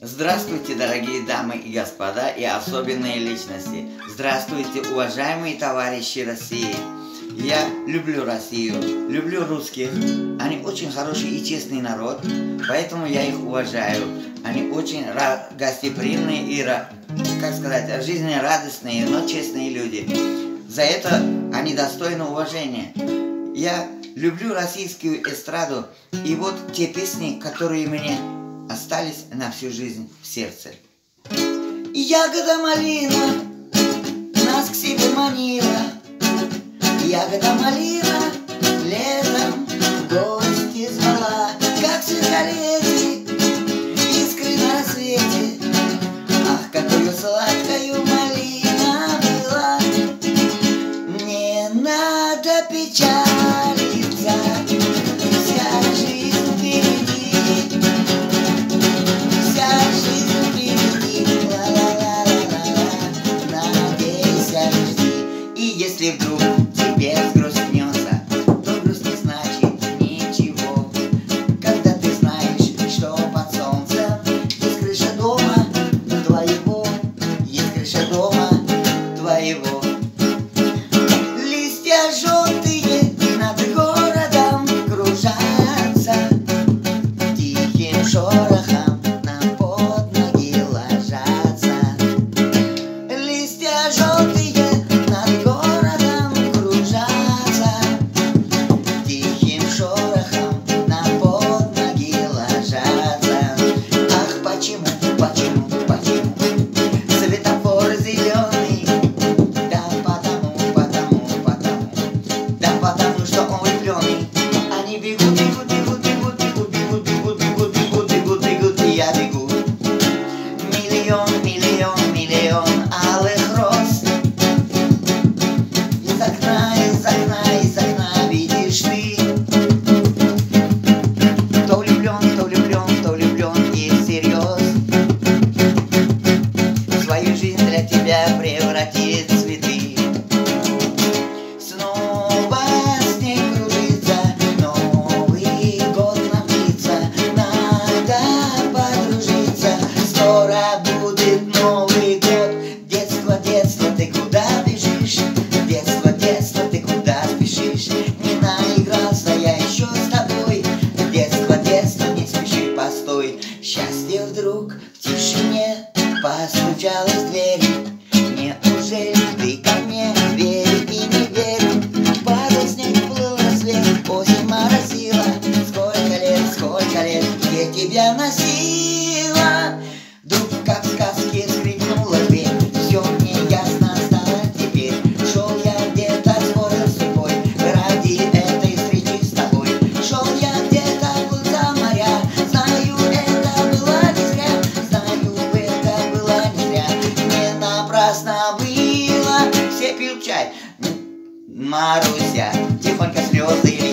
Здравствуйте, дорогие дамы и господа, и особенные личности. Здравствуйте, уважаемые товарищи России. Я люблю Россию, люблю русских. Они очень хороший и честный народ, поэтому я их уважаю. Они очень гостеприимные и, как сказать, жизнерадостные, но честные люди. За это они достойны уважения. Я люблю российскую эстраду, и вот те песни, которые мне остались на всю жизнь в сердце. Ягода малина нас к себе манила, Ягода малина летом в гости звала, Как светолети искры на свете, Ах, какую сладкою малина была. Не надо печаль, иду, тебе сгрустнет. lâmpada bicycle jolly чай. Маруся, тихонько слезы